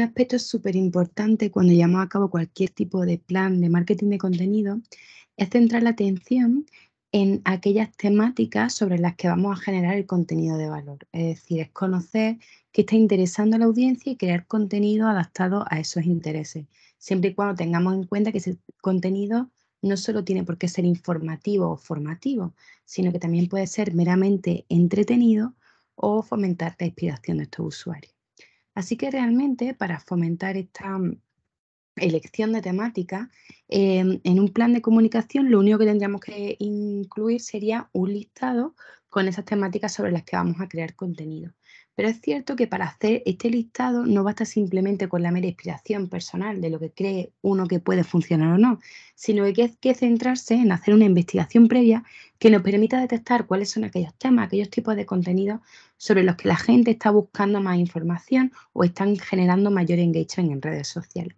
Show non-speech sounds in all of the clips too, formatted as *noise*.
un aspecto súper importante cuando llevamos a cabo cualquier tipo de plan de marketing de contenido es centrar la atención en aquellas temáticas sobre las que vamos a generar el contenido de valor. Es decir, es conocer qué está interesando a la audiencia y crear contenido adaptado a esos intereses, siempre y cuando tengamos en cuenta que ese contenido no solo tiene por qué ser informativo o formativo, sino que también puede ser meramente entretenido o fomentar la inspiración de estos usuarios. Así que realmente para fomentar esta elección de temática, em, en un plan de comunicación lo único que tendríamos que incluir sería un listado con esas temáticas sobre las que vamos a crear contenido. Pero es cierto que para hacer este listado no basta simplemente con la mera inspiración personal de lo que cree uno que puede funcionar o no, sino que hay que centrarse en hacer una investigación previa que nos permita detectar cuáles son aquellos temas, aquellos tipos de contenidos sobre los que la gente está buscando más información o están generando mayor engagement en redes sociales.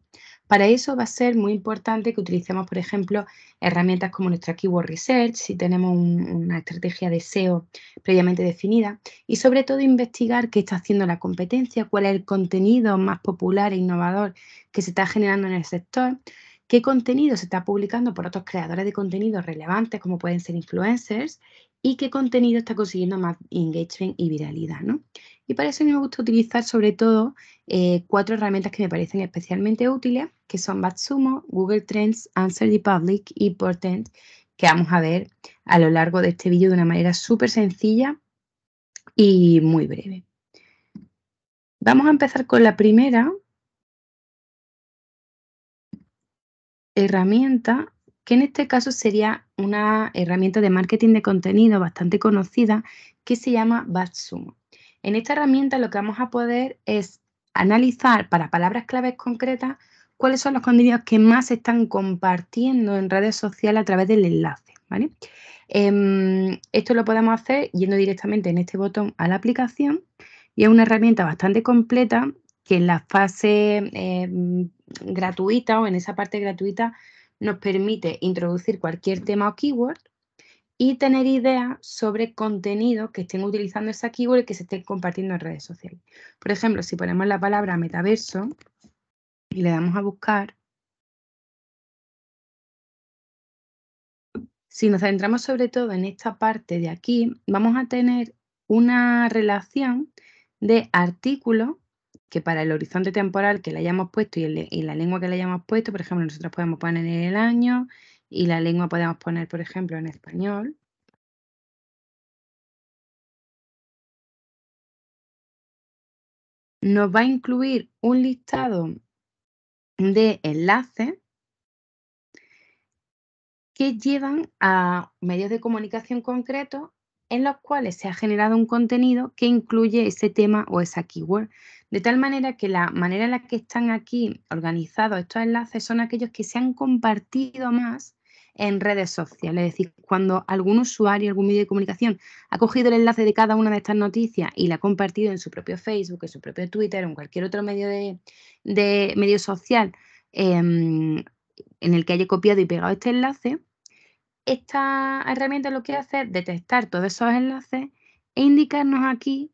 Para eso va a ser muy importante que utilicemos, por ejemplo, herramientas como nuestra Keyword Research, si tenemos una estrategia de SEO previamente definida, y sobre todo investigar qué está haciendo la competencia, cuál es el contenido más popular e innovador que se está generando en el sector, qué contenido se está publicando por otros creadores de contenido relevantes, como pueden ser influencers, y qué contenido está consiguiendo más engagement y viralidad. ¿no? Y para eso me gusta utilizar sobre todo eh, cuatro herramientas que me parecen especialmente útiles, que son BatSumo, Google Trends, Answer the Public y Portent, que vamos a ver a lo largo de este vídeo de una manera súper sencilla y muy breve. Vamos a empezar con la primera herramienta, que en este caso sería una herramienta de marketing de contenido bastante conocida que se llama BatSumo. En esta herramienta lo que vamos a poder es analizar para palabras claves concretas cuáles son los contenidos que más se están compartiendo en redes sociales a través del enlace. Em, esto lo podemos hacer yendo directamente en este botón a la aplicación y es una herramienta bastante completa que en la fase em, gratuita o en esa parte gratuita nos permite introducir cualquier tema o keyword y tener ideas sobre contenidos que estén utilizando esa keyword y que se estén compartiendo en redes sociales. Por ejemplo, si ponemos la palabra metaverso y le damos a buscar, si nos centramos sobre todo en esta parte de aquí, vamos a tener una relación de artículos que para el horizonte temporal que le hayamos puesto y, la lengua que le hayamos puesto, por ejemplo, nosotros podemos poner en el año y la lengua podemos poner, por ejemplo, en español. Nos va a incluir un listado de enlaces que llevan a medios de comunicación concretos en los cuales se ha generado un contenido que incluye ese tema o esa keyword. De tal manera que la manera en la que están aquí organizados estos enlaces son aquellos que se han compartido más en redes sociales. Es decir, cuando algún usuario, algún medio de comunicación ha cogido el enlace de cada una de estas noticias y la ha compartido en su propio Facebook, en su propio Twitter o en cualquier otro medio de, medio social em, en el que haya copiado y pegado este enlace, esta herramienta lo que hace es detectar todos esos enlaces e indicarnos aquí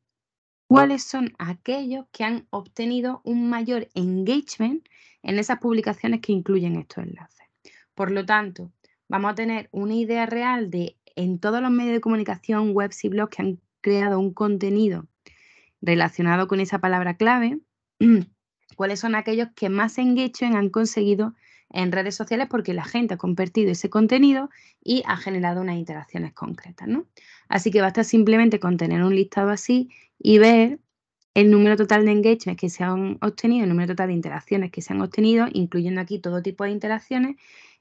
cuáles son aquellos que han obtenido un mayor engagement en esas publicaciones que incluyen estos enlaces. Por lo tanto, vamos a tener una idea real de en todos los medios de comunicación, webs y blogs que han creado un contenido relacionado con esa palabra clave, *clears throat* cuáles son aquellos que más engagement han conseguido en redes sociales porque la gente ha compartido ese contenido y ha generado unas interacciones concretas, ¿no? Así que basta simplemente con tener un listado así y ver el número total de engagement que se han obtenido, el número total de interacciones que se han obtenido, incluyendo aquí todo tipo de interacciones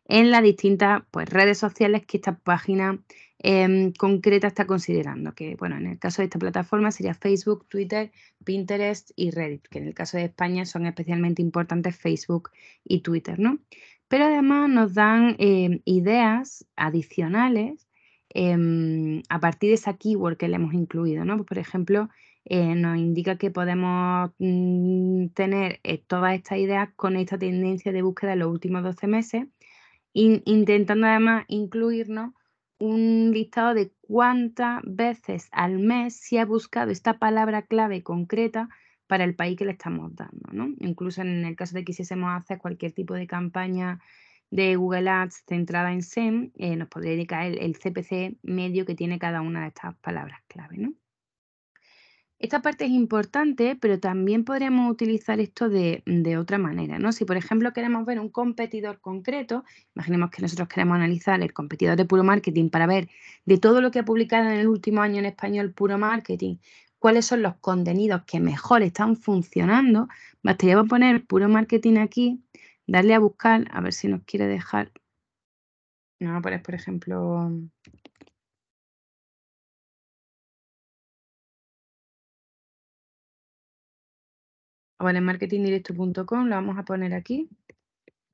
en las distintas pues, redes sociales que esta página em, concreta está considerando. Que, bueno, en el caso de esta plataforma sería Facebook, Twitter, Pinterest y Reddit, que en el caso de España son especialmente importantes Facebook y Twitter, ¿no? Pero además nos dan em, ideas adicionales em, a partir de esa keyword que le hemos incluido, ¿no? Pues, por ejemplo, eh, nos indica que podemos mm, tener eh, todas estas ideas con esta tendencia de búsqueda en los últimos 12 meses intentando además incluirnos un listado de cuántas veces al mes se ha buscado esta palabra clave concreta para el país que le estamos dando, ¿no? Incluso en el caso de que quisiésemos hacer cualquier tipo de campaña de Google Ads centrada en SEM, eh, nos podría indicar el, CPC medio que tiene cada una de estas palabras clave, ¿no? Esta parte es importante, pero también podríamos utilizar esto de, otra manera, ¿no? Si, por ejemplo, queremos ver un competidor concreto, imaginemos que nosotros queremos analizar el competidor de Puro Marketing para ver de todo lo que ha publicado en el último año en español Puro Marketing, cuáles son los contenidos que mejor están funcionando, bastaría poner Puro Marketing aquí, darle a buscar, a ver si nos quiere dejar... No, por ejemplo... Vale, marketingdirecto.com lo vamos a poner aquí.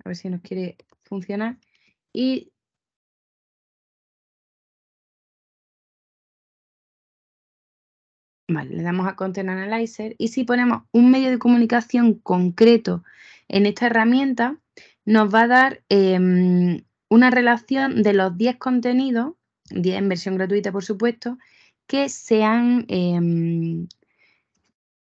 A ver si nos quiere funcionar. Y Vale, le damos a Content Analyzer y si ponemos un medio de comunicación concreto en esta herramienta, nos va a dar em, una relación de los 10 contenidos, 10 en versión gratuita por supuesto, que se han em,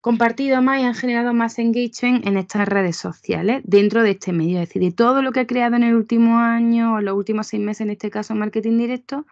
compartido más y han generado más engagement en estas redes sociales dentro de este medio. Es decir, de todo lo que he creado en el último año o los últimos seis meses, en este caso marketing directo,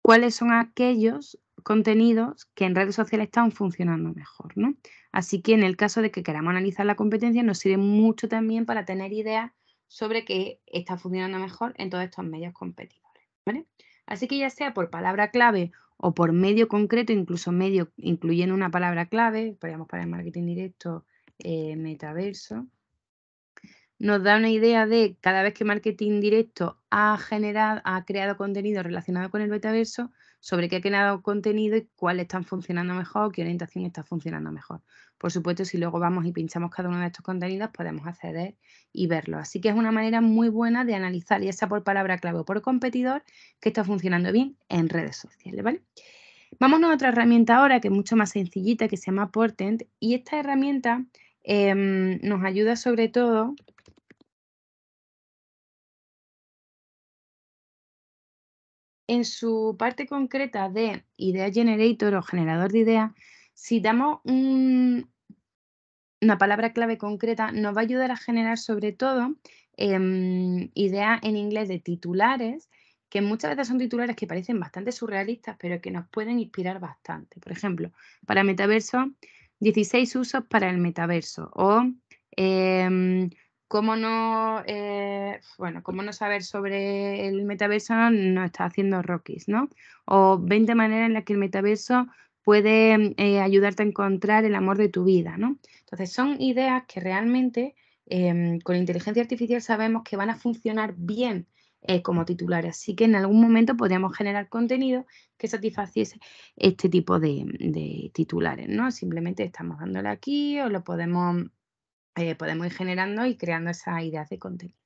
cuáles son aquellos contenidos que en redes sociales están funcionando mejor, ¿no? Así que en el caso de que queramos analizar la competencia, nos sirve mucho también para tener ideas sobre qué está funcionando mejor en todos estos medios competidores, ¿vale? Así que ya sea por palabra clave o por medio concreto, incluso medio incluyendo una palabra clave, podríamos poner marketing directo, eh, metaverso, nos da una idea de cada vez que marketing directo ha generado, ha creado contenido relacionado con el metaverso, sobre qué ha creado contenido y cuáles están funcionando mejor, qué orientación está funcionando mejor. Por supuesto, si luego vamos y pinchamos cada uno de estos contenidos, podemos acceder y verlo. Así que es una manera muy buena de analizar, ya sea por palabra clave o por competidor, que está funcionando bien en redes sociales, ¿vale? Vámonos a otra herramienta ahora que es mucho más sencillita, que se llama Portent. Y esta herramienta em, nos ayuda sobre todo en su parte concreta de idea generator o generador de ideas, si damos una palabra clave concreta, nos va a ayudar a generar sobre todo em, ideas en inglés de titulares, que muchas veces son titulares que parecen bastante surrealistas, pero que nos pueden inspirar bastante. Por ejemplo, para metaverso, 16 usos para el metaverso o em, cómo no, eh, bueno, cómo no saber sobre el metaverso no está haciendo Rockies, ¿no? O 20 maneras en las que el metaverso puede eh, ayudarte a encontrar el amor de tu vida, ¿no? Entonces, son ideas que realmente em, con inteligencia artificial sabemos que van a funcionar bien eh, como titulares. Así que en algún momento podríamos generar contenido que satisfaciese este tipo de, de titulares, ¿no? Simplemente estamos dándole aquí o lo podemos eh, podemos ir generando y creando esas ideas de contenido.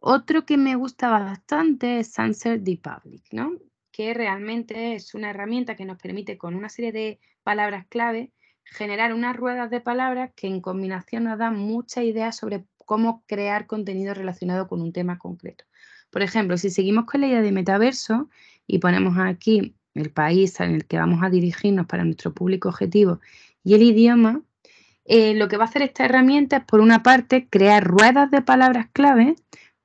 Otro que me gusta bastante es Answer the Public, ¿no? que realmente es una herramienta que nos permite con una serie de palabras clave generar unas ruedas de palabras que en combinación nos dan muchas ideas sobre cómo crear contenido relacionado con un tema concreto. Por ejemplo, si seguimos con la idea de metaverso y ponemos aquí el país en el que vamos a dirigirnos para nuestro público objetivo y el idioma, eh, lo que va a hacer esta herramienta es, por una parte, crear ruedas de palabras clave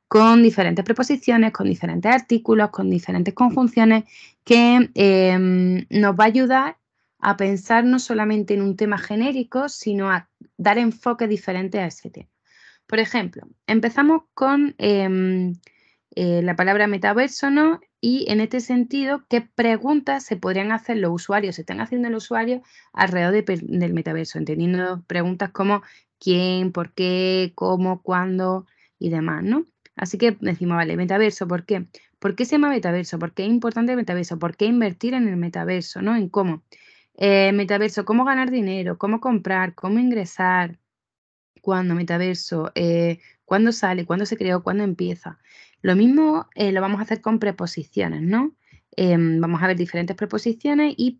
con diferentes preposiciones, con diferentes artículos, con diferentes conjunciones, que em, nos va a ayudar a pensar no solamente en un tema genérico, sino a dar enfoque diferente a ese tema. Por ejemplo, empezamos con em, eh, la palabra metaverso, ¿no? Y en este sentido, ¿qué preguntas se podrían hacer los usuarios, se están haciendo los usuarios alrededor del metaverso? Entendiendo preguntas como quién, por qué, cómo, cuándo y demás, ¿no? Así que decimos, vale, metaverso, ¿por qué? ¿Por qué se llama metaverso? ¿Por qué es importante el metaverso? ¿Por qué invertir en el metaverso? ¿No? En cómo. Eh, metaverso, cómo ganar dinero, cómo comprar, cómo ingresar, cuándo, metaverso, eh, cuándo sale, cuándo se creó, cuándo empieza. Lo mismo eh, lo vamos a hacer con preposiciones, ¿no? Em, vamos a ver diferentes preposiciones y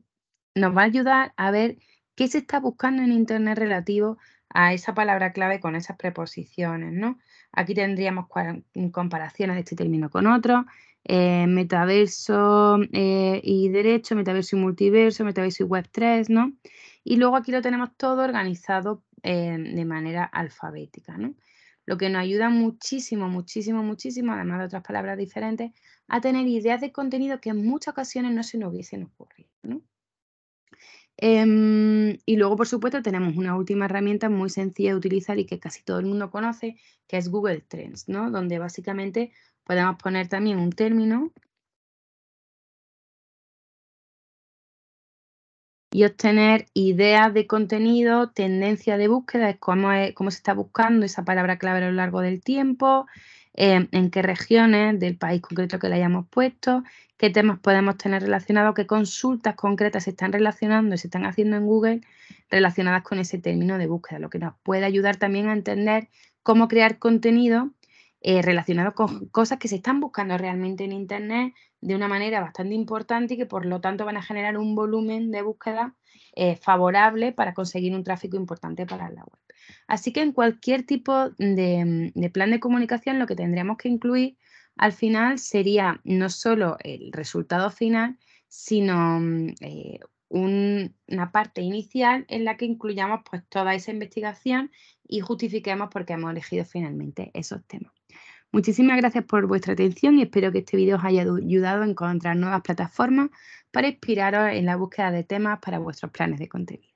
nos va a ayudar a ver qué se está buscando en Internet relativo a esa palabra clave con esas preposiciones, ¿no? Aquí tendríamos comparaciones de este término con otro, eh, metaverso eh, y derecho, metaverso y multiverso, metaverso y web 3, ¿no? Y luego aquí lo tenemos todo organizado de manera alfabética, ¿no? Lo que nos ayuda muchísimo, muchísimo, muchísimo, además de otras palabras diferentes, a tener ideas de contenido que en muchas ocasiones no se nos hubiesen ocurrido. Em, y luego, por supuesto, tenemos una última herramienta muy sencilla de utilizar y que casi todo el mundo conoce, que es Google Trends, ¿no? Donde básicamente podemos poner también un término y obtener ideas de contenido, tendencia de búsqueda, de cómo, cómo se está buscando esa palabra clave a lo largo del tiempo, em, en qué regiones del país concreto que le hayamos puesto, qué temas podemos tener relacionados, qué consultas concretas se están relacionando y se están haciendo en Google relacionadas con ese término de búsqueda, lo que nos puede ayudar también a entender cómo crear contenido eh, relacionado con cosas que se están buscando realmente en Internet de una manera bastante importante y que por lo tanto van a generar un volumen de búsqueda eh, favorable para conseguir un tráfico importante para la web. Así que en cualquier tipo de, plan de comunicación lo que tendríamos que incluir al final sería no solo el resultado final, sino eh, una parte inicial en la que incluyamos pues, toda esa investigación y justifiquemos por qué hemos elegido finalmente esos temas. Muchísimas gracias por vuestra atención y espero que este vídeo os haya ayudado a encontrar nuevas plataformas para inspiraros en la búsqueda de temas para vuestros planes de contenido.